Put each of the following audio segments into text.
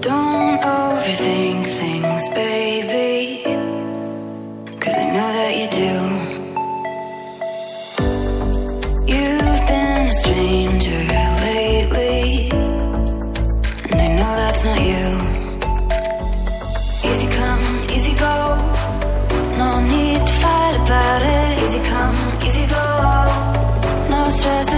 Don't overthink things, baby. Cause I know that you do. You've been a stranger lately. And I know that's not you. Easy come, easy go. No need to fight about it. Easy come, easy go. No stress.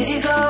easy go.